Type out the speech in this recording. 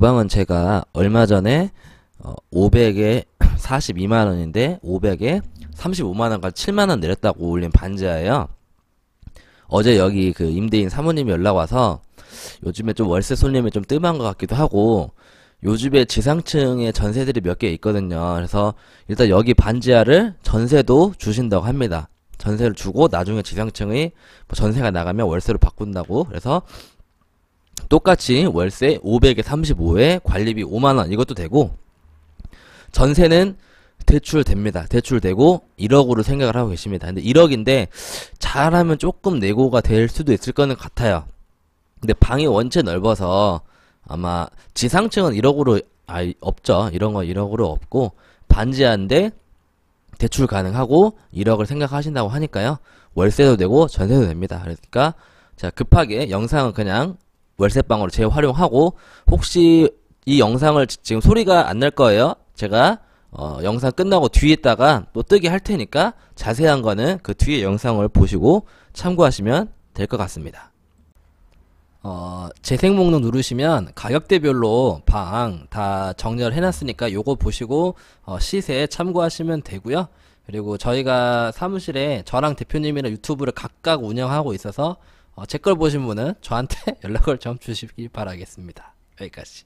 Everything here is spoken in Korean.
방은 제가 얼마 전에 어, 500에 42만 원인데 500에 35만 원까지 7만 원 내렸다고 올린 반지하예요. 어제 여기 그 임대인 사모님이 연락 와서 요즘에 좀 월세 손님이 좀 뜸한 것 같기도 하고 요즘에 지상층에 전세들이 몇 개 있거든요. 그래서 일단 여기 반지하를 전세도 주신다고 합니다. 전세를 주고 나중에 지상층의 뭐 전세가 나가면 월세로 바꾼다고. 그래서 똑같이 월세 500에 35에 관리비 5만원 이것도 되고 전세는 대출됩니다. 대출되고 1억으로 생각을 하고 계십니다. 근데 1억인데 잘하면 조금 내고가 될 수도 있을 거는 같아요. 근데 방이 원체 넓어서 아마 지상층은 1억으로 아 없죠. 이런 거 1억으로 없고 반지하인데 대출 가능하고 1억을 생각하신다고 하니까요. 월세도 되고 전세도 됩니다. 그러니까 자 급하게 영상은 그냥 월세방으로 재활용하고 혹시 이 영상을 지- 지금 소리가 안 날 거예요. 제가 어, 영상 끝나고 뒤에다가 또 뜨게 할 테니까 자세한 거는 그 뒤에 영상을 보시고 참고하시면 될 것 같습니다. 어, 재생 목록 누르시면 가격대별로 방 다 정렬 해놨으니까 요거 보시고 어, 시세 참고하시면 되고요. 그리고 저희가 사무실에 저랑 대표님이랑 유튜브를 각각 운영하고 있어서 어, 제 걸 보신 분은 저한테 연락을 좀 주시기 바라겠습니다. 여기까지.